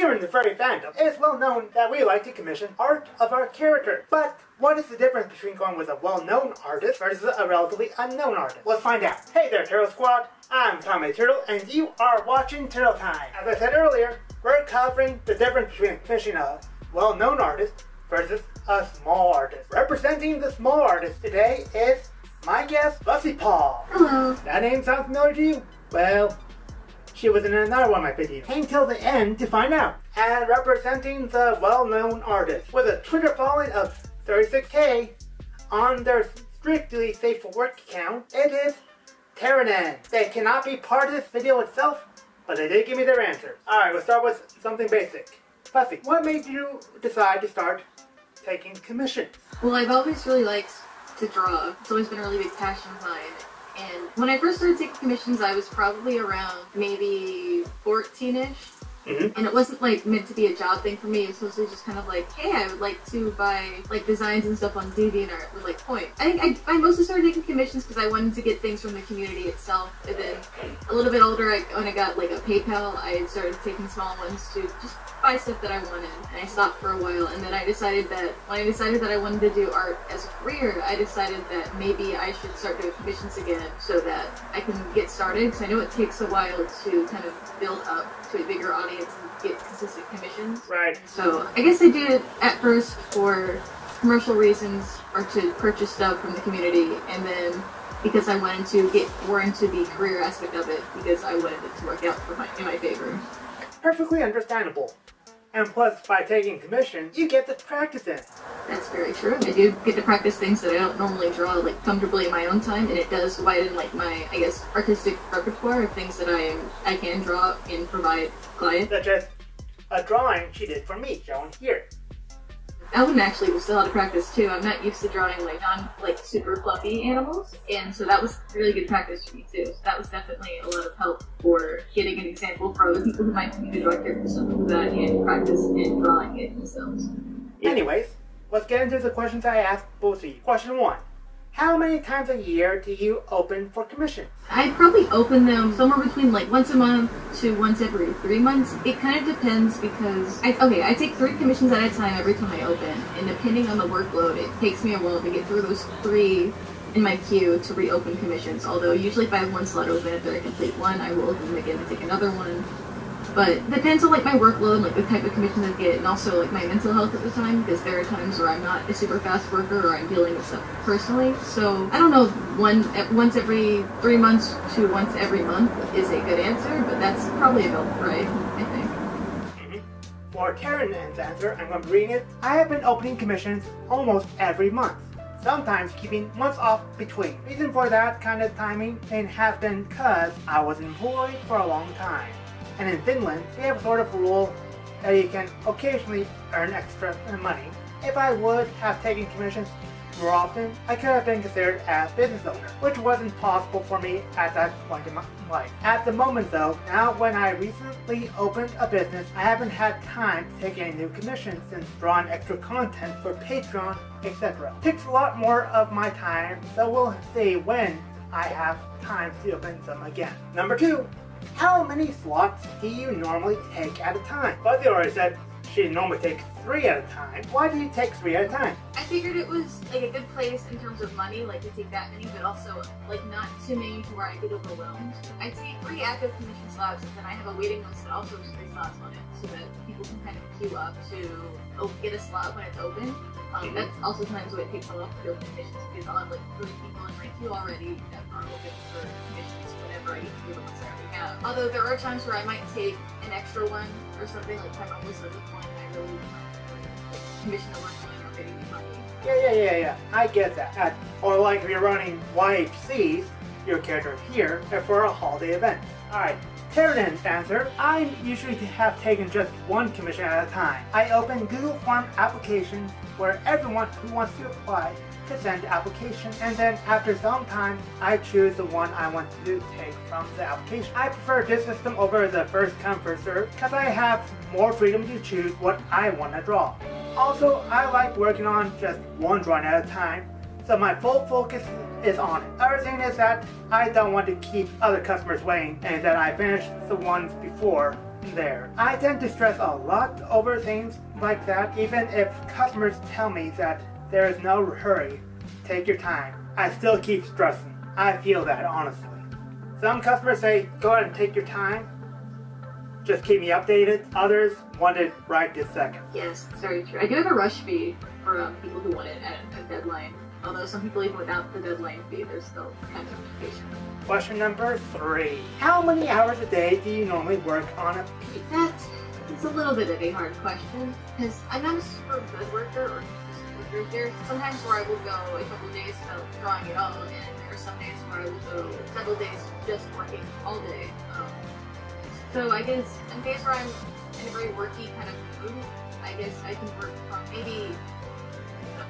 Here in the furry fandom, it is well known that we like to commission art of our character. But what is the difference between going with a well-known artist versus a relatively unknown artist? Let's find out. Hey there, Turtle Squad. I'm Tommy Turtle, and you are watching Turtle Time. As I said earlier, we're covering the difference between commissioning a well-known artist versus a small artist. Representing the small artist today is my guest, Fussy Paws. Hello. That name sounds familiar to you? Well, she was in another one of my videos. Hang till the end to find out. And representing the well-known artist with a Twitter following of 36k on their strictly safe for work account, it is Teranen. They cannot be part of this video itself, but they did give me their answer. Alright, we'll start with something basic. Fussy, what made you decide to start taking commissions? Well, I've always really liked to draw. It's always been a really big passion of mine. And when I first started taking commissions, I was probably around maybe 14-ish. Mhm. And it wasn't like meant to be a job thing for me. It was mostly just kind of like, hey, I would like to buy like designs and stuff on DeviantArt with like point. I think I, I mostly started taking commissions because I wanted to get things from the community itself. And then a little bit older, I, when I got like a PayPal, I started taking small ones to just buy stuff that I wanted. And I stopped for a while. And then I decided that when I decided that I wanted to do art as a career, I decided that maybe I should start doing commissions again so that I can get started. Because I know it takes a while to kind of build up to a bigger audience and get consistent commissions. Right. So I guess I did it at first for commercial reasons or to purchase stuff from the community, and then because I wanted to get more into the career aspect of it because I wanted it to work out for my in my favor. Perfectly understandable. And plus, by taking commissions, you get to practice it. That's very true. I do get to practice things that I don't normally draw like comfortably in my own time, and it does widen like my I guess artistic repertoire of things that I am I can draw and provide clients. Such as a drawing she did for me, shown here. One actually was still out of practice too. I'm not used to drawing like non like super fluffy animals, and so that was really good practice for me too. So that was definitely a lot of help for getting an example for other people who might need to draw characters like that and practice in drawing it themselves. Anyways, let's get into the questions I asked both of you. Question one. How many times a year do you open for commissions? I'd probably open them somewhere between like once a month to once every three months. It kind of depends because I okay, I take three commissions at a time every time I open, and depending on the workload, it takes me a while to get through those three in my queue to reopen commissions. Although usually if I have one slot open after I complete one, I will open them again to take another one. But depends on like my workload, like the type of commissions I get, and also like my mental health at the time. Because there are times where I'm not a super fast worker, or I'm dealing with stuff personally. So I don't know. One once every three months to once every month is a good answer, but that's probably about right. I think. Mm-hmm. For Teranen's answer, I'm going to bring it. I have been opening commissions almost every month, sometimes keeping months off between. Reason for that kind of timing and has been because I was employed for a long time. And in Finland, they have a sort of rule that you can occasionally earn extra money. If I would have taken commissions more often, I could have been considered as business owner, which wasn't possible for me at that point in my life. At the moment though, now when I recently opened a business, I haven't had time to take any new commissions since drawing extra content for Patreon, etc. Takes a lot more of my time, so we'll see when I have time to open them again. Number two, how many slots do you normally take at a time? Fussy already said she normally takes three at a time. Why do you take three at a time? I figured it was like a good place in terms of money, like to take that many, but also like not too many to where I get overwhelmed. I take three active commission slots, and then I have a waiting list that also has three slots on it, so that people can kind of queue up to oh, get a slot when it's open. Um, Mhm. That's also times when it takes a lot for open commissions because I'll have like three people in my queue already that are open for commissions whenever I need to the ones I already have. Although there are times where I might take an extra one or something, like if I'm almost with one and I really want to commission a one or money. Yeah, yeah, yeah, yeah. I get that. Or like if you're running YCHs, your character here and for a holiday event. Alright, Teranen's answer. I usually have taken just one commission at a time. I open Google Form applications where everyone who wants to apply can send the application and then after some time I choose the one I want to take from the application. I prefer this system over the first come first serve because I have more freedom to choose what I want to draw. Also, I like working on just one drawing at a time, so my full focus is on it. Other thing is that I don't want to keep other customers waiting and that I finish the ones before there. I tend to stress a lot over things like that, even if customers tell me that there is no hurry. Take your time. I still keep stressing. I feel that, honestly. Some customers say, go ahead and take your time. Just keep me updated. Others want it right this second. Yes, very true. I do have a rush fee for um, people who want it at a deadline. Although some people even without the deadline fee, they're still kind of patient. Question number three. How many hours a day do you normally work on a piece? That is a little bit of a hard question because I'm not a super good worker or consistent worker. There's sometimes where I will go a couple days without drawing at all, and there are some days where I will go several days just working all day. Um, so I guess on days where I'm in a very worky kind of mood, I guess I can work from maybe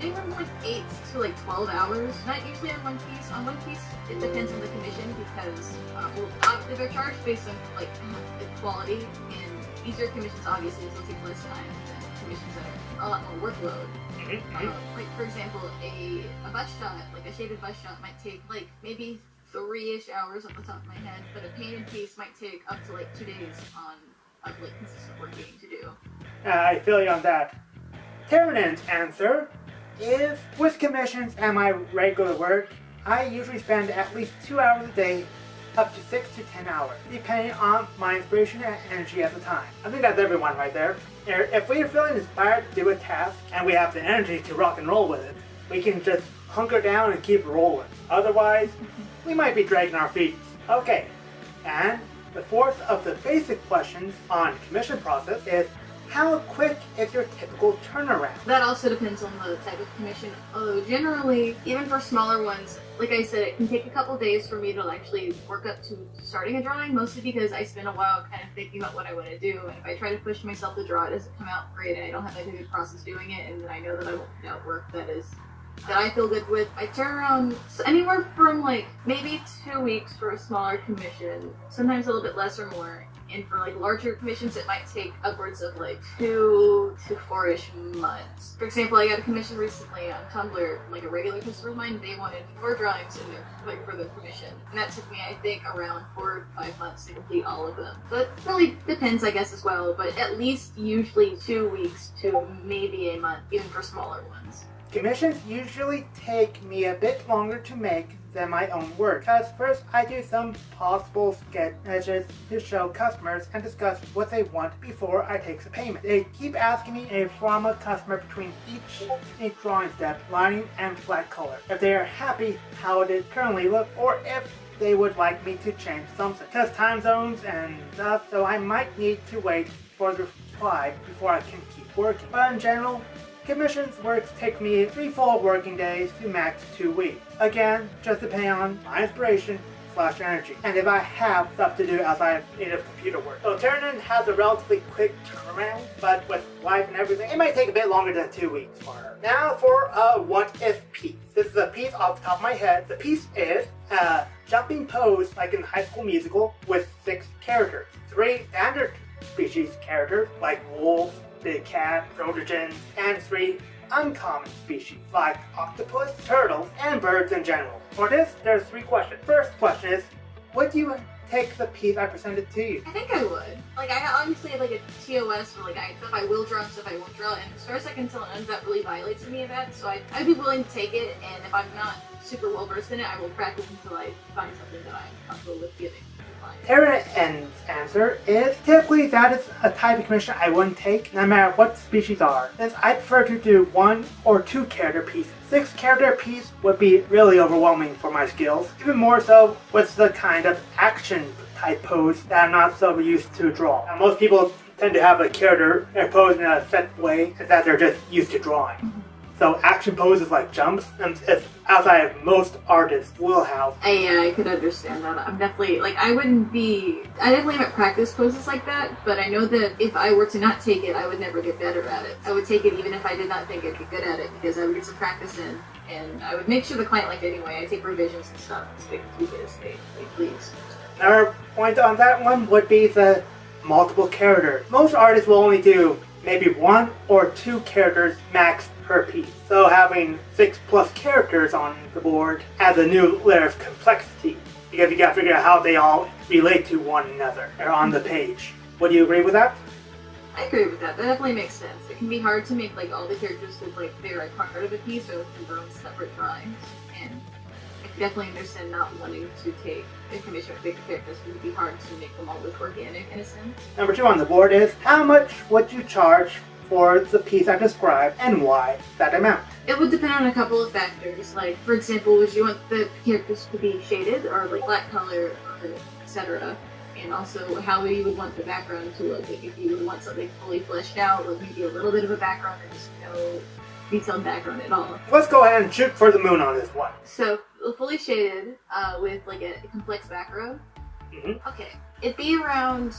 anywhere from like 8 to like 12 hours. Not usually on one piece. On one piece, it depends on the commission because uh, well, uh, they're charged based on like the quality and easier commissions obviously will take less time than commissions that are a lot more workload. Um, like for example, a, a bust shot, like a shaded bust shot might take like maybe three-ish hours off the top of my head, but a painted piece might take up to like two days on of like consistent working to do. Uh, I feel you on that. Teranen's answer is with commissions and my regular work, I usually spend at least two hours a day, up to six to ten hours, depending on my inspiration and energy at the time. I think that's everyone right there. If we are feeling inspired to do a task and we have the energy to rock and roll with it, we can just hunker down and keep rolling. Otherwise, we might be dragging our feet. Okay, and the fourth of the basic questions on commission process is how quick is your typical turnaround? That also depends on the type of commission. Although generally, even for smaller ones, like I said, it can take a couple days for me to actually work up to starting a drawing, mostly because I spend a while kind of thinking about what I want to do, and if I try to push myself to draw, it doesn't come out great, and I don't have like a good process doing it, and then I know that I won't put out work that is that I feel good with. I turn around anywhere from like maybe two weeks for a smaller commission, sometimes a little bit less or more, and for like larger commissions, it might take upwards of like two to four-ish months. For example, I got a commission recently on Tumblr, like a regular customer of mine, they wanted four drawings in there, like for the commission. And that took me, I think, around four or five months to complete all of them. But really depends, I guess, as well, but at least usually two weeks to maybe a month, even for smaller ones. Commissions usually take me a bit longer to make than my own work. Because first I do some possible sketches to show customers and discuss what they want before I take the payment. They keep asking me a from a customer between each, each drawing step, lining and flat color. If they are happy how it currently looks or if they would like me to change something. Because time zones and stuff, so I might need to wait for the reply before I can keep working. But in general, Commissions works take me three full working days to max two weeks. Again, just depending on my inspiration slash energy, and if I have stuff to do outside of computer work. So Teranen has a relatively quick turnaround, but with life and everything, it might take a bit longer than two weeks for her. Now for a what if piece. This is a piece off the top of my head. The piece is a jumping pose like in High School Musical with six characters. Three standard species characters like wolves, big cat, protogens, and three uncommon species like octopus, turtles, and birds in general. For this, there's three questions. First question is, would you take the piece I presented to you? I think I would. Like, I obviously have like a TOS for like I, stuff I will draw stuff I won't draw, and as far as I can tell, none of that really violates any of that, so I, I'd be willing to take it, and if I'm not super well versed in it, I will practice until I find something that I'm comfortable with giving. Teranen's answer is typically that is a type of commission I wouldn't take no matter what species are, since I prefer to do one or two character pieces. Six character piece would be really overwhelming for my skills, even more so with the kind of action type pose that I'm not so used to draw. Now, most people tend to have a character pose in a set way that they're just used to drawing. Mm-hmm. So action poses like jumps, and it's outside of most artists will have. I, yeah, I could understand that. I'm definitely like I wouldn't be. I definitely haven't practiced poses like that, but I know that if I were to not take it, I would never get better at it. I would take it even if I did not think I'd be good at it because I would get some practice in, and I would make sure the client liked it anyway. I take revisions and stuff to make it as they, they please. Another point on that one would be the multiple character. Most artists will only do maybe one or two characters max per piece. So having six plus characters on the board adds a new layer of complexity because you gotta figure out how they all relate to one another or on the page. Would you agree with that? I agree with that. That definitely makes sense. It can be hard to make like all the characters look like they're a part of a piece or like their own separate drawings. And definitely understand not wanting to take commission with bigger characters. It would be hard to make them all look organic in a sense. Number two on the board is how much would you charge for the piece I described and why that amount? It would depend on a couple of factors. Like, for example, would you want the characters to be shaded or like black color, or etc. And also how you would want the background to look. Like, if you would want something fully fleshed out, with maybe a little bit of a background or just no detailed background at all. Let's go ahead and shoot for the moon on this one. So fully shaded uh, with like a complex background. Mhm. Okay, it'd be around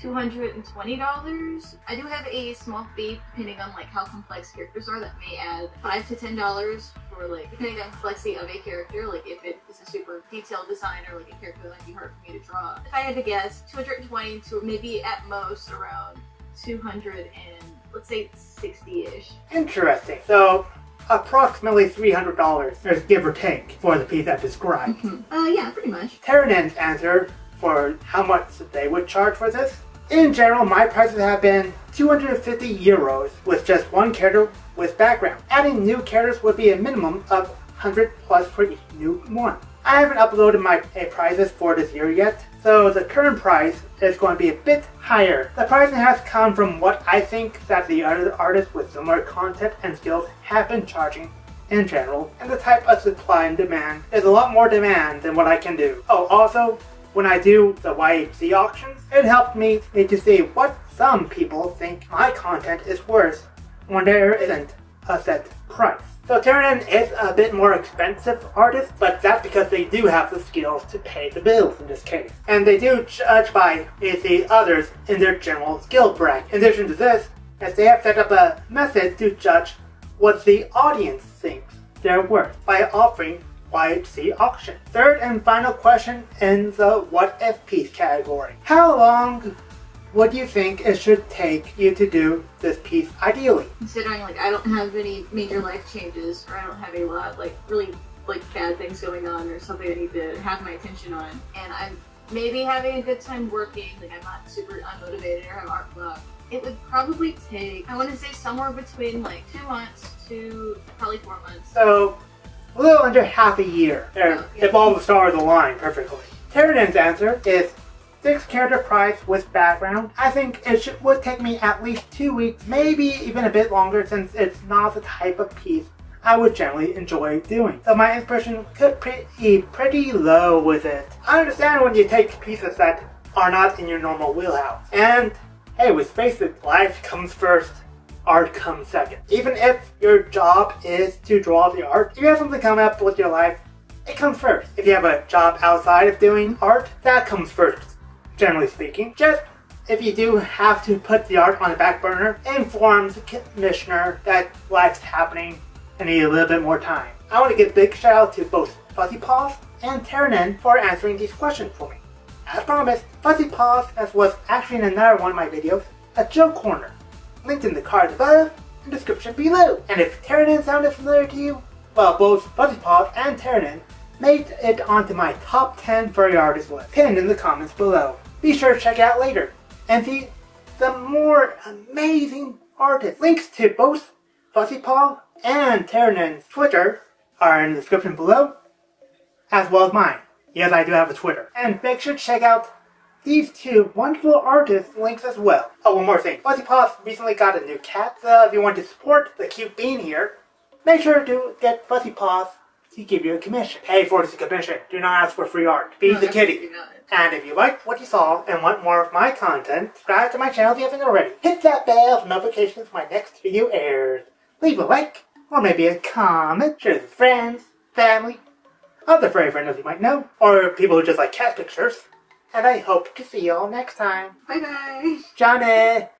two hundred and twenty dollars. I do have a small fee depending on like how complex characters are that may add five to ten dollars for like depending on complexity of a character. Like if it is a super detailed design or like a character that might be hard for me to draw. If I had to guess, two hundred and twenty to maybe at most around two hundred and let's say sixty ish. Interesting. So, approximately $300, there's give or take, for the piece I described. Uh, yeah, pretty much. Teranen's answer for how much they would charge for this. In general, my prices have been 250 euros with just one character with background. Adding new characters would be a minimum of 100 plus for each new one. I haven't uploaded my prices for this year yet, so the current price is going to be a bit higher. The pricing has come from what I think that the other artists with similar content and skills have been charging in general, and the type of supply and demand is a lot more demand than what I can do. Oh, also, when I do the YCH auctions, it helped me to see what some people think my content is worth when there isn't a set price. So Teranen is a bit more expensive artist, but that's because they do have the skills to pay the bills in this case. And they do judge by the others in their general skill bracket. In addition to this, as they have set up a method to judge what the audience thinks they're worth by offering YCH auction. Third and final question in the what if piece category. How long would you think it should take you to do this piece ideally? considering like I don't have any major life changes or I don't have a lot like really like bad things going on or something I need to have my attention on and I'm maybe having a good time working like I'm not super unmotivated or have art block it would probably take I want to say somewhere between like two months to probably four months So, a little under half a year, Yeah. if all the stars align perfectly. Teranen's answer is six character price with background. I think it should, would take me at least two weeks, maybe even a bit longer since it's not the type of piece I would generally enjoy doing. So my inspiration could be pretty low with it. I understand when you take pieces that are not in your normal wheelhouse. And hey, let's face it, life comes first art comes second. Even if your job is to draw the art, if you have something come up with your life, it comes first. If you have a job outside of doing art, that comes first, generally speaking. Just if you do have to put the art on the back burner, inform the commissioner that life's happening and need a little bit more time. I want to give a big shout out to both Fussy Paws and Teranen for answering these questions for me. As promised, Fussy Paws, as was actually in another one of my videos, a joke corner linked in the card above and description below. And if Teranen sounded familiar to you, well, both Fussy Paws and Terranen made it onto my top 10 furry artist list, pinned in the comments below. Be sure to check out later and see some more amazing artists. Links to both Fussy Paw and Teranen's Twitter are in the description below, as well as mine. Yes, I do have a Twitter. And make sure to check out these two wonderful artists links as well. Oh, one more thing. Fussy Paws recently got a new cat, so if you want to support the cute bean here, make sure to get Fussy Paws to give you a commission. Pay for the commission. Do not ask for free art. Feed the kitty. And if you liked what you saw and want more of my content, subscribe to my channel if you haven't already. Hit that bell for notifications when my next video airs. Leave a like, or maybe a comment. Share with friends, family, other furry friends you might know, or people who just like cat pictures. And I hope to see you all next time. Bye bye. Johnny!